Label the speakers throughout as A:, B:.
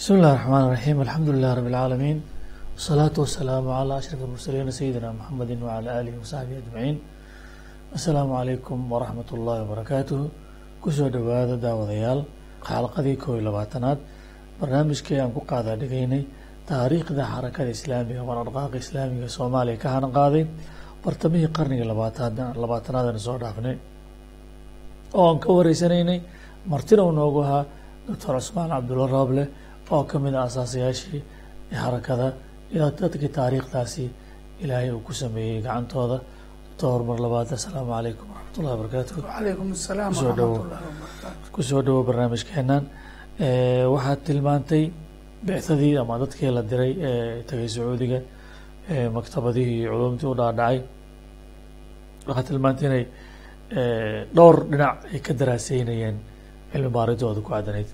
A: بسم الله الرحمن الرحيم الحمد لله رب العالمين والصلاة والسلام على أشرف المرسلين سيدنا محمد وعلى آله وصحبه أجمعين السلام عليكم ورحمة الله وبركاته kusoo dhowaada daawadayaal xalaqadii kow iyo labaatanaad barnaamijkii aan ku qaadaa dhigaynay taariikhda xarakada islaamiga waradhaqaaqa islaamiga soomaaliya ka hanan qaaday bartamihii qarniga labaatan labaatanaadana soo dhaafnay oo aan ka wareysanaynay martina uu noogu ahaa doctor cusmaan cabdulla rooble oo ka mid ah asaasayaashii harakada iyo dadkii taariikhdaasi ilaahay uu ku sameeyey gacantooda. Doctor mar labaad asalaamu calaykum waraxmatullahi wabarakaatu
B: wacalaykum
A: asalaam
B: ku
A: soo
B: dhawo ku
A: soo dhawo barnaamijkeenan eh, waxaad tilmaantay bicthadii ama dadkii la diray ee tagay sacuudiga eh, maktabadii iyo culumtii u dhaadhacay. Waxaad tilmaantay inay eh, dhowr dhinac ay ka daraaseynayeen cilmi baaridooda ku cadanayd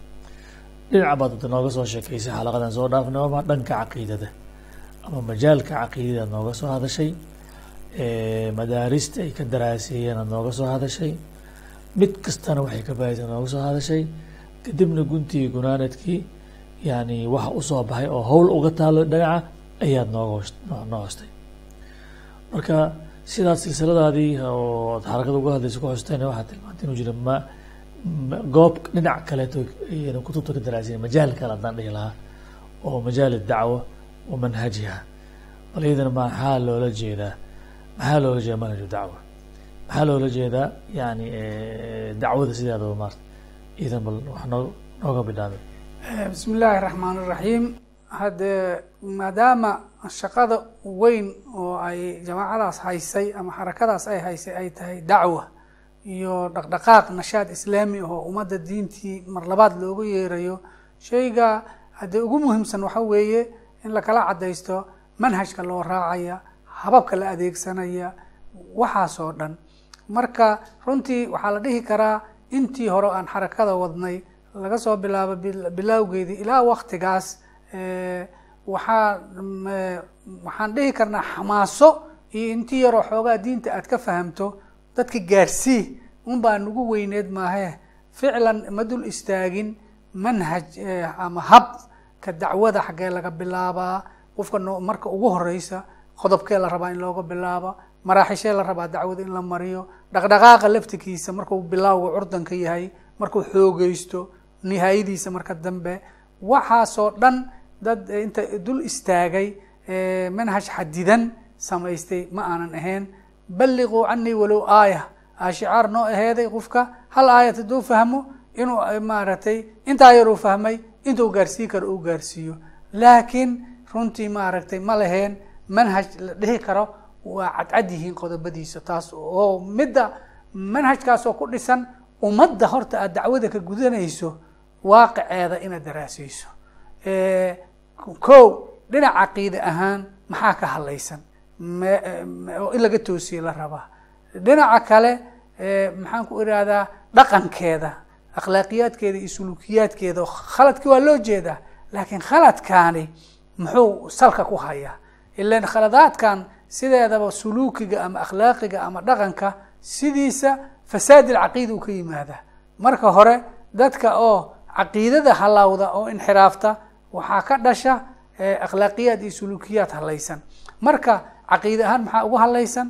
A: dhinaca baad hadda nooga soo sheekaysay xalaqadan soo dhaafnay ama dhanka caqiidada ama majaalka caqiidada aad nooga soo hadashay madaarista ay ka daraaseeyeen aad nooga soo hadashay mid kastana waxay ka baahaysa nooga soo hadashay kadibna guntii gunaanadkii yani waxa u soo baxay oo howl uga taalo dhinaca ayaad nooga noo marka sidaas silsiladaadii oo ad xarakada uga hadlaysa ku hostayna waxaad tilmaantay inuu jira ma- goob dhinac kaleeto yn kutubta ka daraasiya majaal kale haddaan dhihi lahaa oo majaal dacwa wa manhajiha ah. bal iyadana maxaa loola jeedaa maxaa loola jeeda manhaju dacwa maxaa loola jeedaa yani dacwada sideedaba maarta. Idan bal wax noo nooga
B: bidhaame bismi illaahi raxmaan iraxiim haddee maadaama shaqada weyn oo ay jamaacadaas haysay ama xarakadaas ay haysay ay tahay dacwa iyo dhaqdhaqaaq nashaad islaami oo ummadda diintii mar labaad loogu yeerayo shayga haddee ugu muhiimsan waxa weeye in lakala cadaysto manhajka loo raacaya hababka la adeegsanaya waxaasoo dhan. Marka runtii waxaa la dhihi karaa intii hore aan xarakada wadnay laga soo bilaabo bil- bilowgeedii ilaa waktigaas waxaa waxaan dhihi karnaa xamaaso iyo intii yaroo xoogaa diinta aad ka fahamto dadka gaarsii un baa nagu weyneed maahe. Ficlan ma dul istaagin manhaj eh, ama habka dacwada xaggee laga bilaabaa. Qofka no- marka ugu horeysa qodobkee la rabaa in looga bilaabo maraaxishee la rabaa dacwada in la mariyo. Dhaqdhaqaaqa laftigiisa markuu bilowga curdanka yahay markuu xoogeysto nihaayadiisa marka dambe. Waxaasoo dhan dad eh, inta dul istaagay eh, manhaj xadidan samaystay ma aanan ahayn balliquu canii walow aaya ashicaar noo aheeday qofka hal aayad hadduu fahmo inuu maaragtay intaa yaruu fahmay intuu gaarsii karo uu gaarsiiyo. Laakiin runtii maaragtay ma laheen manhaj la dhihi karo waa cadcad yihiin qodobadiisa taas oo midda manhajkaasoo ku dhisan ummadda horta aad dacwada ka gudanayso waaqiceeda inaad daraasayso. Eh, kow dhinac caqiide ahaan maxaa ka hadlaysan oo in laga toosiye la rabaa. Dhinaca kale eh, maxaan ku irahdaa dhaqankeeda akhlaaqiyaadkeeda iyo sulukiyaadkeeda khaladki waa loo jeedaa laakiin khaladkaani muxuu salka ku hayaa. Ilan khaladaadkan sideedaba suluukiga ama akhlaaqiga ama dhaqanka sidiisa fasaad ilcaqiida uu ka yimaadaa. Marka hore dadka oo caqiidada halawda oo inxiraafta waxaa ka dhasha eh, akhlaaqiyaad iyo suluukiyaad halaysan. Marka caqiide ahaan maxaa ugu halaysan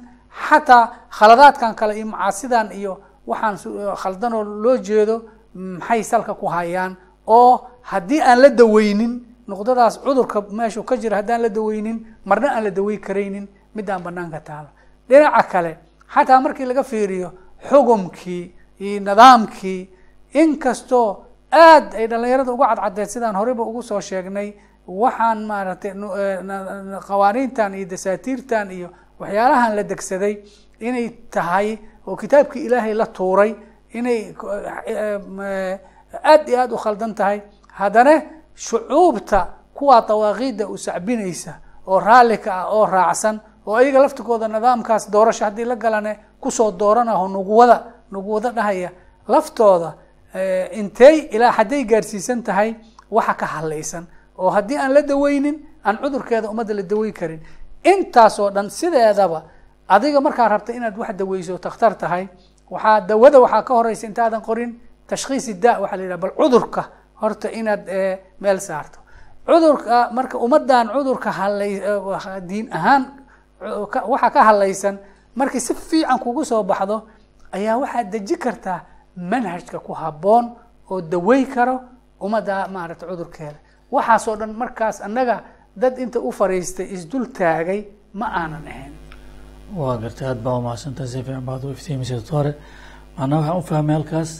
B: xataa khaladaadkan kale iyo macaasidan iyo waxaan khaldanoo loo jeedo maxay salka ku hayaan? Oo haddii aan la daweynin nuqdadaas cudurka meeshuu ka jira haddaan la daweynin marna aan la daweyn karaynin midaan banaanka taalo dhinaca kale xataa markii laga fiiriyo xugumkii iyo nidaamkii inkastoo aad ay dhalinyarada uga cadcadeed sidaan horeyba ugu soo sheegnay waxaan maaragtay eh, qawaaniintan iyo dasaatiirtan iyo waxyaalahan la degsaday inay tahay oo kitaabkii ilaahay la tuuray inay eh, eh, aad iyo aad u khaldan tahay. Haddana shucuubta kuwaa dawaaqiidda u sacbinaysa oo raalli ka ah oo raacsan oo ayaga laftigooda nidaamkaas doorasho haddii la galane ku soo dooranaho nuguwada nuguwada dhahaya. Laftooda intey ilaa hadday gaarsiisan tahay waxa ka hadlaysan oo haddii aan la daweynin aan cudurkeeda ummadda la daweyn karin. Intaasoo dhan sideedaba adiga markaa rabta inaad wax daweyso takhtar tahay waxaa dawada waxaa ka horeysa intaadan qorin tashkhiisi da waxaa la yidhaha bal cudurka horta inaad eh, meel saarto. Cudurka marka ummaddan cudurka halay diin ahaan waxaa ka hadlaysan markii si fiican kugu soo baxdo ayaa waxaad deji kartaa manhajka ku habboon oo dawey karo ummadda maaragtay cudurkeeda waxaasoo dhan markaas annaga dad inta u fariistay isdul taagay ma aanan ahayn.
A: Waa gartay aad baa umahadsantaha si fiican baad u iftiimisay doctore macnaha waxaan u fahmay halkaas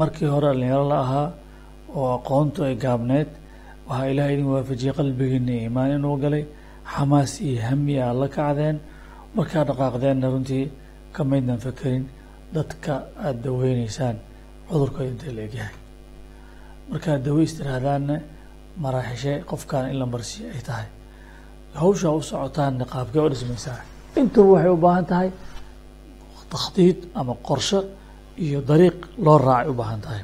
A: markii hore dhalinyaro la ahaa oo aqoontu ay gaabneed waxaa ilaahay idin waafajiyey qalbigiina iimaan inuu galay xamaas iyo hami aad la kacdeen. Markaa dhaqaaqdeenna runtii kamaydnan fekerin dadka aada daweyneysaan cudurka intay la egyahay markaad dawe istiraahdaanna maraaxishe qofkan in la marsiiyo ay tahay. Hawshaa u socotaanna qaabkee u dhismaysaa. Intuba waxay u baahan tahay takhdiid ama qorsho iyo dariiq loo raacay u baahan tahay.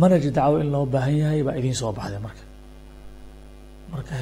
A: Manhaj dacwo in loo baahan yahay baa idiin soo baxday marka. Marka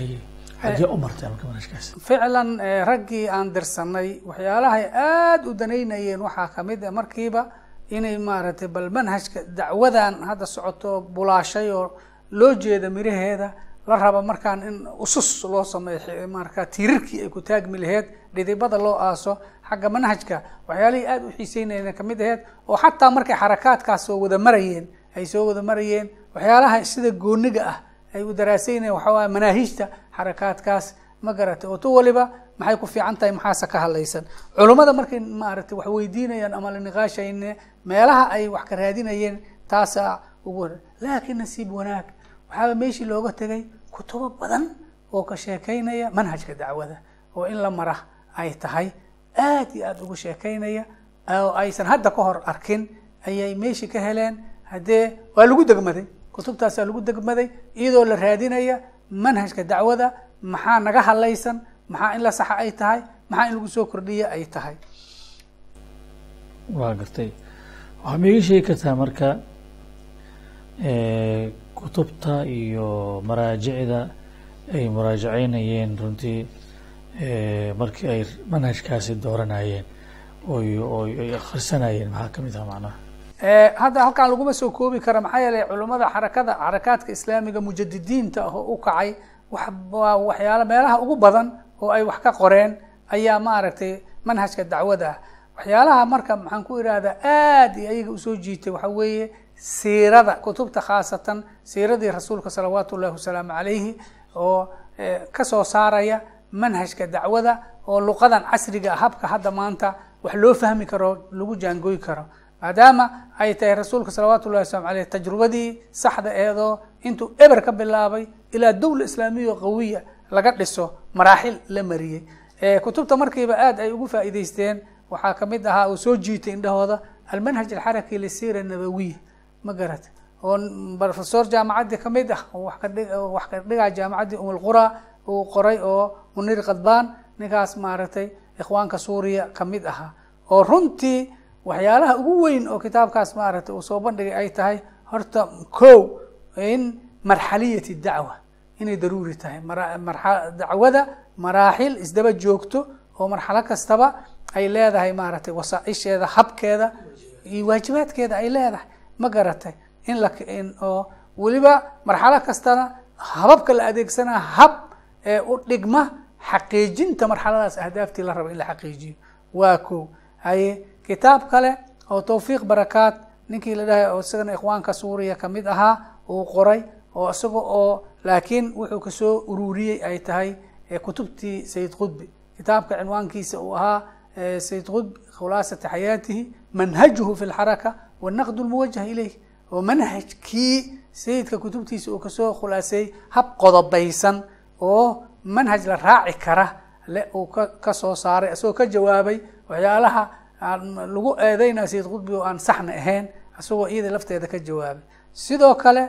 A: xagee u marteen marka manhajkaas
B: ficlan raggii aan dirsanay waxyaalahay aada u danaynayeen waxaa ka mid a markiiba inay maaragtay bal manhajka dacwadan hadda socoto bulaashay oo loo jeeda miraheeda la raba markaan in usus loo sameeyo marka tirirkii ay ku taagmi laheed dhidibada loo aaso xagga manhajka waxyaalihii aada u xiiseynayeen ka mid aheed oo xataa markay xarakaadkaas soo wada marayeen ay soo wada marayeen waxyaalaha sida gooniga ah ay u daraaseynayeen waxaa waaya manaahiijta xarakaadkaas ma garatay oo tu waliba maxay ku fiican tahay maxaase ka hadlaysan? Culummada markay maaragtay wax weydiinayaan ama la niqaashayne meelaha ay wax ka raadinayeen taasaa ugu laakiin nasiib wanaag waxaaba meeshii looga tegay kutubo badan oo ka sheekeynaya manhajka dacwada oo in la mara ay tahay. Aad iyo aada ugu sheekeynaya oo aysan hadda ka hor arkin ayay meeshii ka heleen. Haddee waa lagu degmaday kutubtaasaa lagu degmaday iyadoo la raadinaya manhajka dacwada maxaa naga hadlaysan maxaa in la saxa ay tahay? Maxaa in lagu soo kordhiya ay tahay?
A: Waa gartay. Waxaa ma iga sheegi kartaa marka kutubta iyo maraajicda ay muraajaceynayeen runtii markii ay manhajkaasi dooranayeen oy oy ay akhrisanayeen. Maxaa ka mid ah macnaha?
B: Hadda halkaan laguma soo koobi kara maxaa yeelay culummada xarakada xarakaadka islaamiga mujadidiinta ah oo u kacay waa waxyaala meelaha ugu badan oo ay wax ka qoreen ayaa maaragtay manhajka dacwada. Ah waxyaalaha marka maxaan ku idhahdaa aad iyo ayaga u soo jiitay waxaa weeye siirada kutubta khaasatan siiradii rasuulka salawaatu ullahi wasalaamu calayhi oo ka soo saaraya manhajka dacwada oo luqadan casriga ah habka hadda maanta wax loo fahmi karo lagu jaangooy karo. Maadaama ay tahay rasuulka salawaatu ullahi waslamu aleyh tajrubadii saxda eedoo intuu eber ka bilaabay ilaa dawla islaamiya qawiya laga dhiso maraaxil la mariyey. Kutubta markiiba aad ay ugu faa'iideysteen waxaa ka mid ahaa uu soo jiitay indhahooda almanhaj alxaraki lisira nabawiya ma garata oo profesor jaamacaddii ka mid ah wax ka dhigaa jaamacaddii umulqura uu qoray oo munir khadbaan ninkaas maaragtay ikhwaanka suuriya ka mid ahaa. Oo runtii waxyaalaha ugu weyn oo kitaabkaas maaragtay uu soo bandhigay ay tahay horta ko in marxaliyati dacwa inay daruuri tahay. Dacwada maraaxil isdaba joogto oo marxalo kastaba ay leedahay maaragtay wasaaisheeda habkeeda iyo waajibaadkeeda ay leedahay. Ma garatay in la oo weliba marxalo kastana hababka la adeegsanaa hab ee u dhigma xaqiijinta marxaladaas ahdaaftii la raba in la xaqiijiyo. Waa ko haye kitaab kale oo tawfiiq barakaat ninkii la dhahay oo isagana ikhwaanka suuriya ka mid ahaa uu qoray oo isaga oo laakiin wuxuu ka soo ururiyey ay tahay kutubtii sayid qudbi kitaabka cinwaankiisa uu ahaa sayid qudbi khulaasata xayaatihi manhajuhu fi lxaraka wanaqd lmuwajah ilayh. Oo manhajkii sayidka kutubtiisa uu ka soo khulaaseeyey hab qodobaysan oo manhaj la raaci kara le uu ka ka soo saaray isagoo ka jawaabay waxyaalaha lagu eedeynaya sayid qudbi oo aan saxna ahayn isagoo iyada lafteeda ka jawaabay. Sidoo kale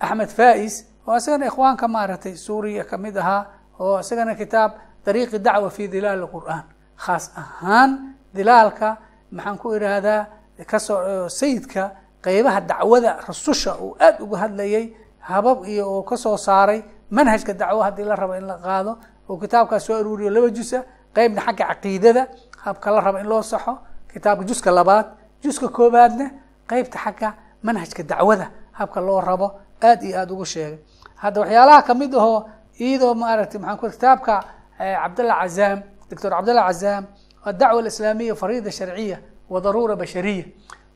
B: axmed fais oo isagana ikhwaanka maaragtay suuriya ka mid ahaa oo isagana kitaab dariiqi dacwa fi dilaal qur'aan. Khaas ahaan dilaalka maxaan ku idhaahdaa ka soo sayidka qeybaha dacwada rasusha uu aada uga hadlayay habab iyo oo ka soo saaray manhajka dacwo haddii la rabo in la qaado. Oo kitaabkaas soo aruuriyo laba jusa qeybna xagga caqiidada habka la rabo in loo saxo kitaabka juska labaad juska koobaadna qeybta xagga manhajka dacwada habka loo rabo aad iyo aada ugu sheegay hadda waxyaalaha ka mid ahoo iyadoo maaragtay maxaan ku kitaabka cabdallah cazaam doctor cabdallah cazaam adacwa alislaamiya fariida sharciya wa daruura bashariya.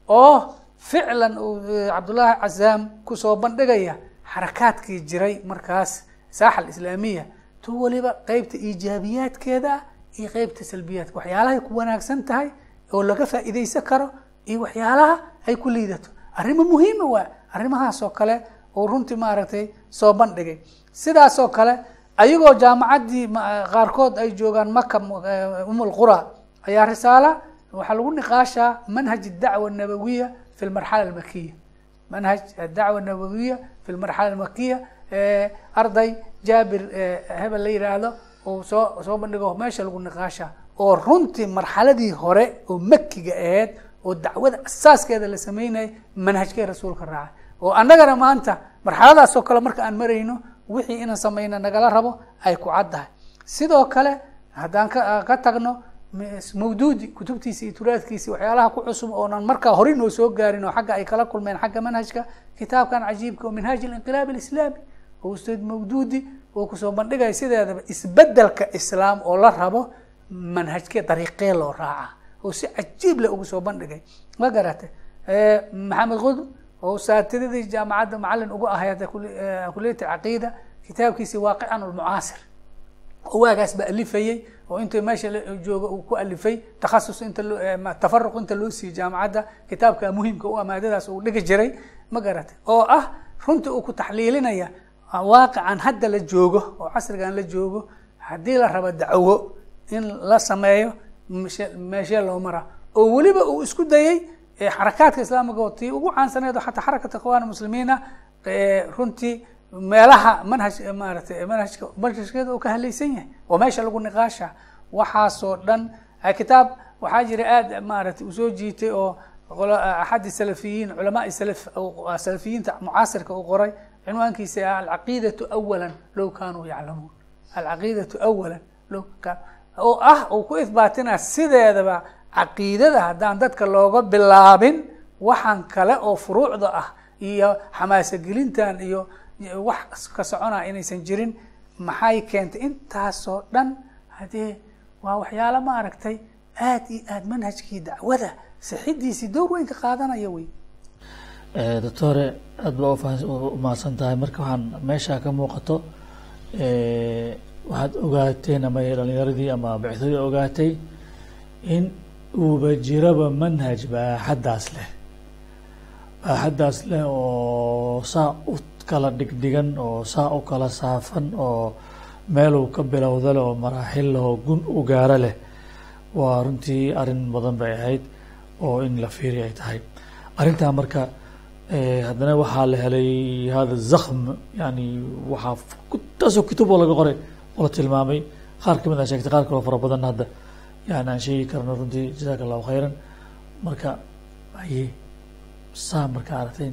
B: Oo ficlan uu cabdullaahi cazaam ku soo bandhigaya xarakaadkii jiray markaas saaxa alislaamiya to weliba qeybta iijaabiyaadkeeda iyo qeybta salbiyaadka. Waxyaalahay ku wanaagsan tahay oo laga faa'iidaysan karo iyo waxyaalaha ay ku liidato. Arrimo muhiima waa arrimahaas oo kale oo runtii maaragtay soo bandhigay. Sidaas oo kale ayagoo jaamacaddii qaarkood ay joogaan maka um lqura ayaa risaala waxaa lagu niqaashaa manhaj adacwa annabawiya fi lmarxala almakiya manhaj adacwa annabawiya fi lmarxala almakiya arday jaabir hebel la yidhaahdo uu soo soo bandhigo meesha lagu niqaasha oo runtii marxaladii hore oo makiga aheyd oo dacwada asaaskeeda la sameynayay manhajkee rasuulka raacay oo annagana maanta marxaladaas oo kale marka aan marayno wixii inaan sameyna nagala rabo ay ku caddahay. Sidoo kale haddaan ka ka tagno mawduudi kutubtiisi iyo turaadkiisi waxyaalaha ku cusub oonan markaa hori noo soo gaarin oo xagga ay kala kulmeen xagga manhajka kitaabkan cajiibka oo minhaaj alinqilaab alislaami oo ustaad mawduudi oo ku soo bandhigaya sideedaba isbeddelka islaam oo la rabo manhajkee dariiqee loo raaca oo si cajiib leh ugu soo bandhigay. Ma garata maxamed qudub oo saatidadii jaamacadda macalin ugu ahay hadda kuliyat caqiida kitaabkiisi waaqican almucaasir oo waagaas ba alifayey oo inta meesha jooga uu ku alifay. Takhasus inta tafaruq inta loo siiyey jaamacadda kitaabka muhimka u amaadadaas uu dhigi jiray. Ma garatay oo ah runtii uu ku taxliilinaya waaqican hadda la joogo oo casrigan la joogo haddii la rabo dacwo in la sameeyo meeshee loo maraa oo weliba uu isku dayey xarakaadka islaamiga oo tii ugu caansaneed oo xataa xarakat ikhwan muslimiina runtii meelaha manhaj maaratay manhajka manhajkeeda uu ka halaysan yahay oo meesha lagu niqaasha waxaasoo dhan kitaab waxaa jira aada maaratay u soo jiitay oo axadi salafiyiin culamaa salaf salafiyiinta mucaasirka uu qoray cinwaankiisa ah alcaqiidatu awalan low kaanuu yaclamuun. Alcaqiidatu awalan low kaan oo ah uu ku ihbaatinaa sideedaba caqiidada haddaan dadka looga bilaabin waxaan kale oo furuucda ah iyo xamaasogelintan iyo wax ka soconaa inaysan jirin maxay keentay? Intaasoo dhan hadee waa waxyaalo ma aragtay aada iyo aada manhajkii dacwada sixidiisii door weyn ka qaadanaya wey.
A: Doctore aada baa umahadsan tahay marka waxaan meeshaa ka muuqato waxaad ogaateen ama dhalinyaradii ama bicdadii ogaatay in uuba jiraba manhaj baaxaddaas leh. Baaxaddaas leh oo saa u kala dhigdhigan oo saa u kala saafan oo meeluu ka bilowda leh oo maraaxil leh oo gun u gaaro leh. Waa runtii arrin badan bay ahayd oo in la fiiri ay tahay. Arrintaa marka haddana waxaa la helay hada zakhm yani waxaa taasoo kutub oo laga qoray oo la tilmaamay. Qaar ka mid a sheegtay qaar kaloo fara badan hadda yani aan sheegi karno runtii jazaaka allahu khayran. Marka aye saa marka aragtay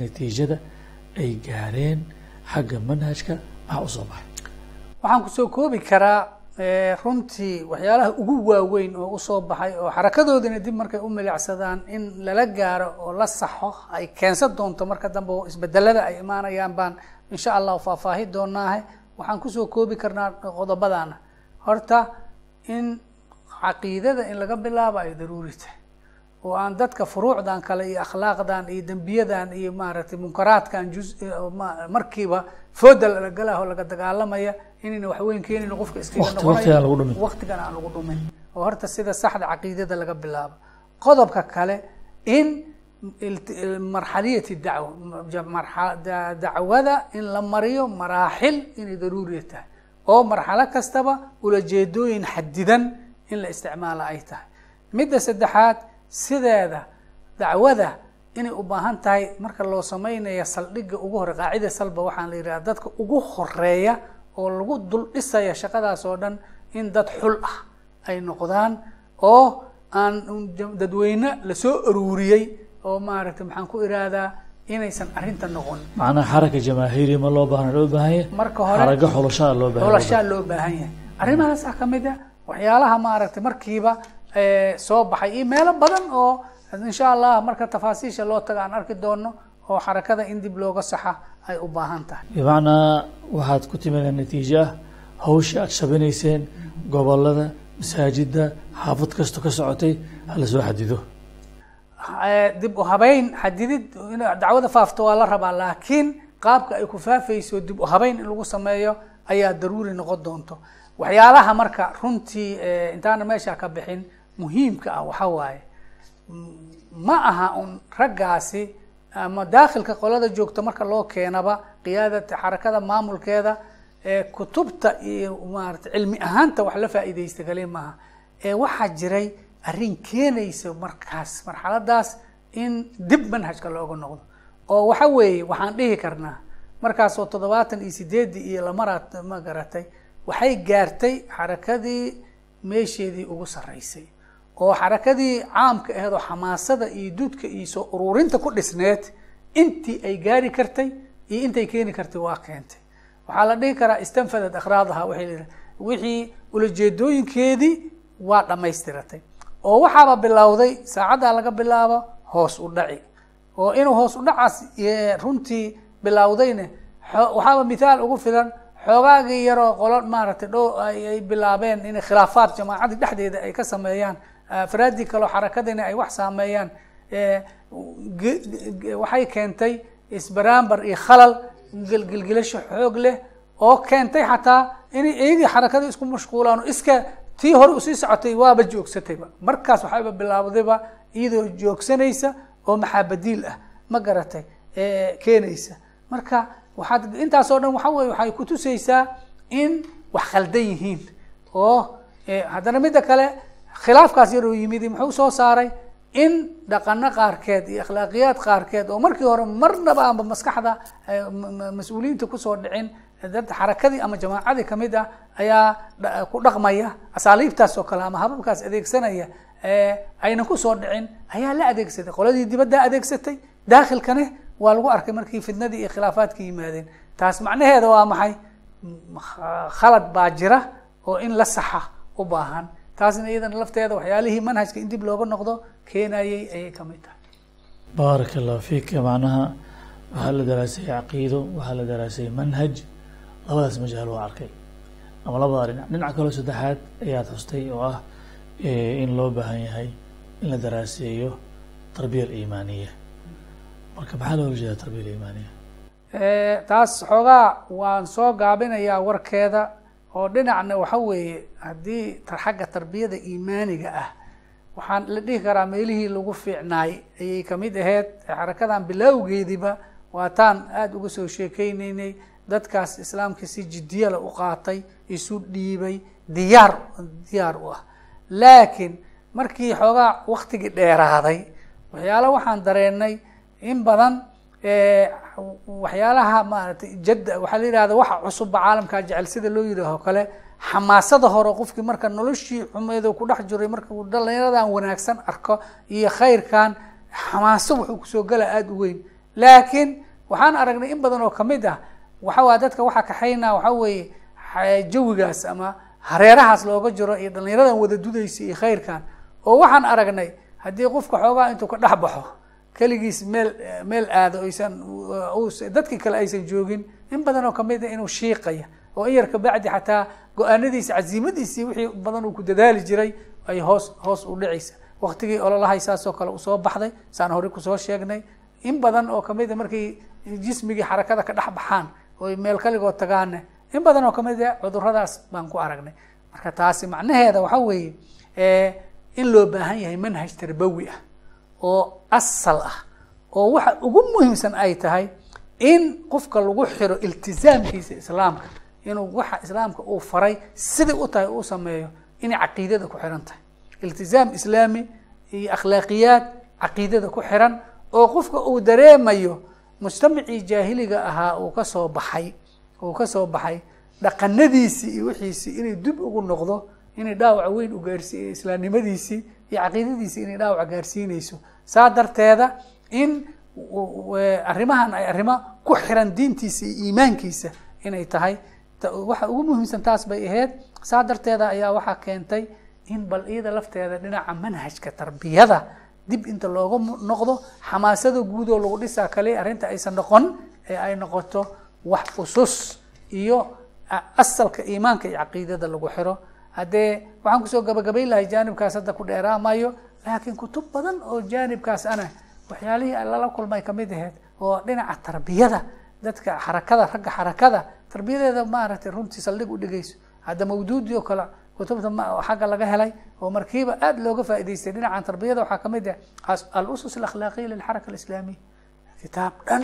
A: natiijada ay gaareen xagga manhajka maxaa u soo baxay.
B: Waxaan ku soo koobi karaa runtii waxyaalaha ugu waaweyn oo u soo baxay oo xarakadoodina dib markay u milicsadaan in lala gaaro oo la saxo ay keensan doonto marka dambe oo isbedelada ay imaanayaan baan insha allahu faahfaahi doonaahe. Waxaan ku soo koobi karnaa qodobadana horta in caqiidada in laga bilaabo ay daruuri tahay. Oo aan dadka furuucdan kale iyo akhlaaqdan iyo dembiyadan iyo maaragtay munkaraadkan juz markiiba fooda lagalaho laga dagaalamaya inayna waxweyn keenin qofka iskaga noqonayo aan lagu dhumin. Oo horta sida saxda caqiidada laga bilaabo. Qodobka kale in marxaliyati dacwa dacwada in la mariyo maraaxil inay daruuriya tahay. Oo marxalo kastaba ulajeedooyin xadidan in la isticmaalo ay tahay. Midda saddexaad sideeda dacwada inay u baahan tahay marka loo sameynaya saldhigga ugu hore qaacida salba waxaan la yidhaha dadka ugu horreeya oo lagu dul dhisaya shaqadaas oo dhan in dad xul ah ay noqdaan oo aan dadweyne la soo aruuriyey oo maaragtay maxaan ku irahdaa inaysan arrinta noqon.
A: Macnaha xaraka jamaahiiri ma loo baahna loo baahan yahay?
B: Marka hore
A: xaraga xulashaa loo baahan
B: xulashaa loo baahan yahay. Arrimahaasaa ka mid a waxyaalaha maaragtay markiiba soo baxay. Iyo meelo badan oo insha allah marka tafaasiisha loo taga aan arki doono oo xarakada in dib looga saxa ay u baahan tahay.
A: Bimacnaa waxaad ku timideen natiijo ah hawshii aad shabinayseen gobollada masaajidda xaafad kasto ka socotay hala soo xadido.
B: Dib u habeyn xadidid in dacwada faafto waa la rabaa laakiin qaabka ay ku faafayso dib u habeyn in lagu sameeyo ayaa daruuri noqon doonto waxyaalaha marka runtii intaana meesha ka bixin muhiimka ah waxa waaye ma aha un raggaasi ama daakhilka qolada joogta marka loo keenaba qiyaadata xarakada maamulkeeda kutubta iyo maarata cilmi ahaanta wax la faa'iidaysta kali maaha. Ee waxaa jiray arrin keenaysa markaas marxaladaas in dib manhajka looga noqdo. Oo waxa weeye waxaan dhihi karnaa markaasoo toddobaatan iyo sideeddii iyo lamaraad ma garatay waxay gaartay xarakadii meesheedii ugu sarreysay oo xarakadii caamka aheed oo xamaasada iyo dudka iyo soo ururinta ku dhisneed intii ay gaari kartay iyo intay keeni kartay waa keentay. Waxaa la dhihi karaa istanfadad akhraadaha waay l wixii ulajeedooyinkeedii waa dhamaystiratay oo waxaaba bilowday saacaddaa laga bilaabo hoos u dhaci oo inuu hoos u dhacaas runtii bilowdayne waxaaba mithaal ugu filan xoogaagii yaroo qolo maaragtay dhow ay bilaabeen inay khilaafaad jamaacadii dhexdeeda ay ka sameeyaan afraadii kaleo xarakadiina ay wax saameeyaan waxay keentay isbaraambar iyo khalal gilgilasho xoog leh oo keentay xataa inay iyagii xarakadii isku mashquulaan o iska tii hore u sii socotay waaba joogsatayba markaas waxayba bilaawdayba iyadoo joogsanaysa oo maxaabadiil ah ma garatay keenaysa. Marka waxaad intaasoo dhan waxa weye waxay kutusaysaa in wax khaldan yihiin oo haddana midda kale khilaafkaas yaroo yimidi muxuu soo saaray in dhaqano qaarkeed iyo akhlaaqiyaad qaarkeed oo markii hore marnaba aanba maskaxda mas'uuliyiinta ku soo dhicin dad xarakadii ama jamaacadii ka mid ah ayaa ku dhaqmaya asaaliibtaas oo kale ama hababkaas adeegsanaya ayna ku soo dhicin ayaa la adeegsaday qoladii dibaddaa adeegsatay daakhilkane waa lagu arkay markii fitnadii iyo khilaafaadka yimaadeen. Taas macnaheeda waa maxay? Khalad baa jira oo in la saxa u baahan. Taasna iyadana lafteeda waxyaalihii manhajka in dib looga noqdo keenayay ayay ka mid tahay.
A: Baaraka allahu fiika macnaha waxaa la daraasay caqiido waxaa la daraasay manhaj. Labadaas majaal waa arkay. Ama labada dhinac dhinac kaloo saddexaad ayaad xustay oo ah in loo baahan yahay in la daraaseeyo tarbiya aliimaaniya marka maxaa loola jeeda tarbiya aliimaaniya
B: taas xoogaa waan soo gaabinayaa warkeeda oo dhinacna waxa weeye haddii xagga tarbiyada iimaaniga ah waxaan la dhihi karaa meelihii lagu fiicnaay ayay ka mid ahayd xarakadan bilowgeediba waataan aada uga soo sheekeyneynay dadkaas islaamka si jiddiyala u qaatay isu dhiibay diyaar diyaar u ah. Laakiin markii xoogaa waktigii dheeraaday waxyaala waxaan dareenay in badan waxyaalaha maaragtay jadda waxaa la yihahda waxa cusubba caalamkaa jecel sida loo yidhaaho kale xamaasada hore qofkii marka noloshii xumeed ku dhex jiray marka uu dhalinyaradan wanaagsan arko iyo khayrkan xamaaso wuxuu ku soo gala aada u weyn. Laakiin waxaan aragnay in badan oo ka mid ah waxawaa dadka waxaa kaxaynaa waxa weeye jawigaas ama hareerahaas looga jiro iyo dhalinyaradan wada dudaysa iyo khayrkan oo waxaan aragnay haddii qofka xoogaa intuu ka dhex baxo keligiis meel meel aado aysan dadkii kale aysan joogin. In badan oo ka mid a inuu shiiqaya oo in yar kabacdi xataa go'aanadiisa caziimadiisii wixii badan uu ku dadaali jiray ay hoos hoos u dhicaysa. Waktigii ololahay saasoo kale u soo baxday saan hore ku soo sheegnay. In badan oo ka mid a markay jismigii xarakada ka dhex baxaan oy meel kaligoo tagaane in badan oo ka mid a cuduradaas baan ku aragnay. Marka taasi macnaheeda waxa weeye in loo baahan yahay manhaj tarbawi ah oo asal ah oo waxa ugu muhiimsan ay tahay in qofka lagu xiro iltizaamkiisa islaamka inuu waxa islaamka uu faray sidai u tahay uu sameeyo inay caqiidada ku xiran tahay. Iltizaam islaami iyo akhlaaqiyaad caqiidada ku xiran oo qofka uu dareemayo mujtamacii jaahiliga ahaa uu ka soo baxay uu ka soo baxay dhaqanadiisii iyo wixiisii inay dib ugu noqdo inay dhaawac weyn u gaarsi islaamnimadiisii iyo caqiidadiisii inay dhaawac gaarsiinayso. Saa darteeda in arrimahan ay arrimo ku xiran diintiisa iyo iimaankiisa inay tahay. Waxa ugu muhiimsan taas bay ahayd saa darteeda ayaa waxaa keentay in bal iyada lafteeda dhinaca manhajka tarbiyada dib inta looga noqdo xamaasada guud oo lagu dhisaa kale arrinta aysan noqon ee ay noqoto wax usus iyo asalka iimaanka iyo caqiidada lagu xiro haddee waxaan ku soo gabagabayn lahay jaanibkaas hadda ku dheeraamayo laakiin kutub badan oo jaanibkaas ana waxyaalihii lala kulmay ka mid aheyd oo dhinaca tarbiyada dadka xarakada ragga xarakada tarbiyadeeda maaragtay runtii saldhig u dhigayso. Hadda mawduudi oo kale kutubta xagga laga helay oo markiiba aada looga faa'idaystay dhinacan tarbiyada waxaa ka mid ah alusus alakhlaaqiya lilxaraka alislaamiya kitaab dhan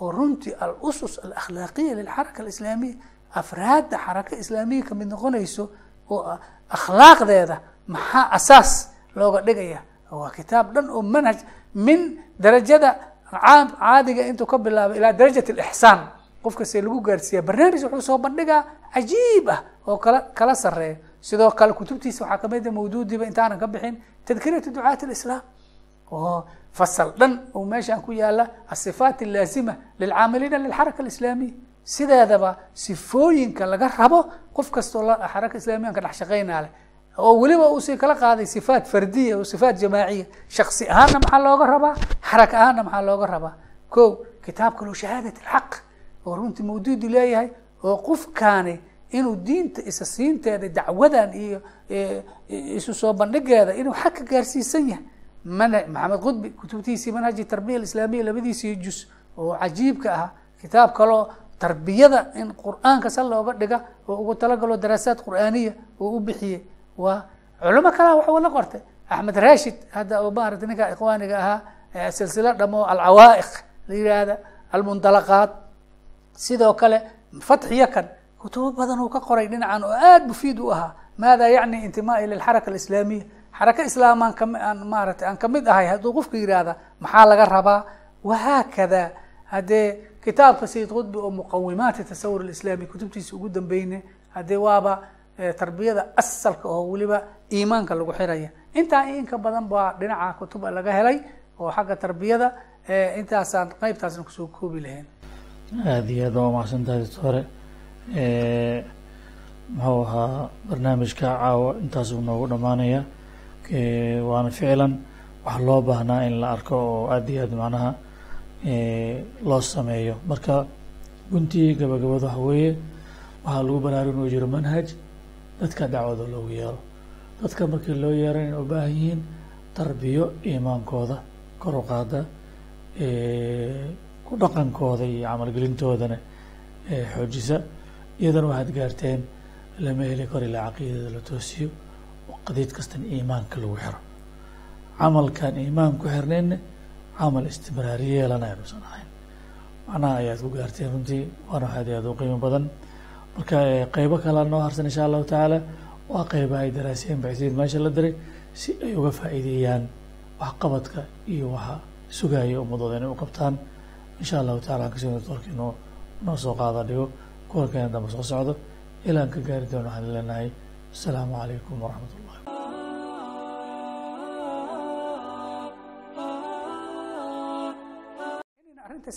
B: oo runtii alusus alakhlaaqiya lilxaraka alislaamiya afraadda xaraka islaamiya ka mid noqonayso oo akhlaaqdeeda maxaa asaas looga dhigaya waa kitaab dhan oo manhaj min darajada caam caadiga intuu ka bilaabay ilaa darajat alixsaan qofka see lagu gaarsiiya barnaamij wuxuu soo bandhigaa cajiib ah oo kala kala sareeya sidoo kale kutubtiisa waxaa ka mid a mawduudiiba intaanan ka bixin tadkiratu ducaat alislaam. Oo fasal dhan oo meeshaan ku yaalla asifaat allaazima lilcaamiliina lilxaraka alislaamiya sideedaba sifooyinka laga rabo qof kastoo xaraka islamiyan ka dhex shaqeynaa leh oo weliba uu sii kala qaaday sifaat fardiya oo sifaat jamaaciya shaksi ahaanna maxaa looga rabaa? Xaraka ahaanna maxaa looga rabaa? Ko kitaabka lo shahaadat alxaq oo runtii mawduudu leeyahay oo qofkaani inuu diinta isa siinteeda dacwadan iyo isu soo bandhigeeda inuu xag ka gaarsiisan yahay. Mana maxamed qudbi kutubtiisii manhaji tarbiya alislaamiya labadiisii jus oo cajiibka ahaa kitaab kaloo tarbiyada in qur'aanka sal looga dhiga oo ugu talagalo daraasaad qur'aaniya oo u bixiyey waa culimo kalea waxuu la qortay. Axmed rashid hadda oo maarata ninka ikhwaaniga ahaa silsilo dhamo alcawaa'iq la yihahda almundalaqaat. Sidoo kale fatxiya kan kutubo badan uu ka qoray dhinacan oo aada mufiid u ahaa. Maada yacni intimaai lilxaraka alislaamiya? Xaraka islaamaan kami aan maarata aan ka mid ahay hadduu qofka yihahda maxaa laga rabaa? Wahaakada haddee kitaabka sayid qudbi oo muqawimaati tasawur alislaami kutubtiisa ugu dambeyne haddee waaba tarbiyada asalka oo weliba iimaanka lagu xiraya. Intaa inka badan baa dhinaca kutuba laga helay oo xagga tarbiyada intaasaan qeybtaasna ku soo koobi lahayn.
A: Aada iyo aad waa umahadsantahay doctore muxuu ahaa barnaamijka caawa intaasuu noogu dhamaanaya waana ficlan waxaa loo baahnaa in la arko oo aada iyo aad macnaha loo sameeyo. Marka guntii gabagabada waxa weeye waxaa lagu baraaruginuu jiro manhaj dadka dacwada loogu yeero dadka markii loo yeero inay u baahan yihiin tarbiyo iimaankooda kor u qaada ku dhaqankooda iyo camalgelintoodana xoojisa. Iyadana waxaad gaarteen lama heli karo ilaa caqiidada la toosiyo oo qadiid kastan iimaanka lagu xiro. Camalkan iimaan ku xirnayna camal istimraari yeelanaya nuusan ahayn macnaha ayaad ku gaarteen runtii waana wax aad aad u qiimo badan. Marka qeybo kalea noo harsan insha allahu tacaala waa qeybaha ay daraasiyeen baxsiin meesha la diray si ay uga faa'iideeyaan waxqabadka iyo waxa sugaya ummadooda inay u qabtaan. Insha allahu tacala aan ka sii doorkii noo noo soo qaada dhigo kulankeena dambe soo socdo ilaan ka gaari doono waxaan leenahay. Asalaamu calaykum waraxmat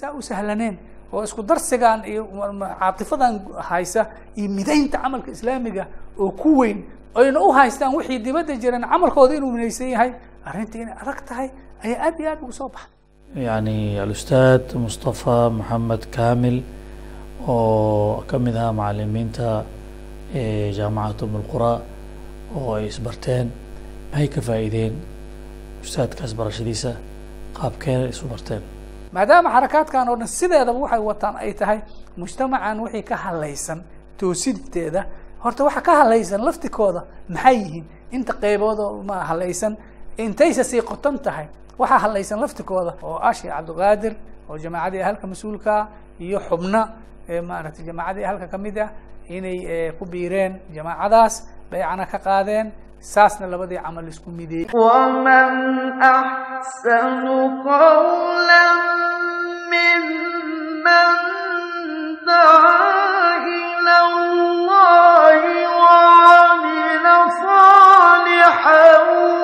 B: saa u sahlaneen oo isku darsigan iyo caatifadan haysa iyo midaynta camalka islaamiga oo ku weyn ayna u haystaan wixii dibadda jireen camalkooda inuu midaysan yahay arrinta inay adag tahay ayaa aad iyo aad ugu soo baxda
A: yani alustaad mustafa maxamed kamil oo ka mid ahaa macalimiinta jaamacad umulqura oo ay isbarteen maxay ka faa'iideen ustaadkaas barashadiisa qaabkeen isu barteen
B: maadaama xarakaadkan oo dhan sideedaba waxay wataan ay tahay mujtamacan wixii ka hadlaysan toosinteeda horta waxa ka hadlaysan laftikooda maxay yihiin? Inta qeybood oo ma hadlaysan intaysa sii qoton tahay. Waxaa hadlaysan laftikooda oo ah sheekh cabdiqaadir oo jamaacadii ahalka mas'uulkaa iyo xubno maaragtay jamaacadii ahalka ka mid ah inay ku biireen jamaacadaas baycana ka qaadeen ساسنا لبدي عمل اسكوميدي
C: ومن أحسن قولا من الله وعمل صالحا.